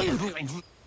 Oh,